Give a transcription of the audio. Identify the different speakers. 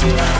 Speaker 1: to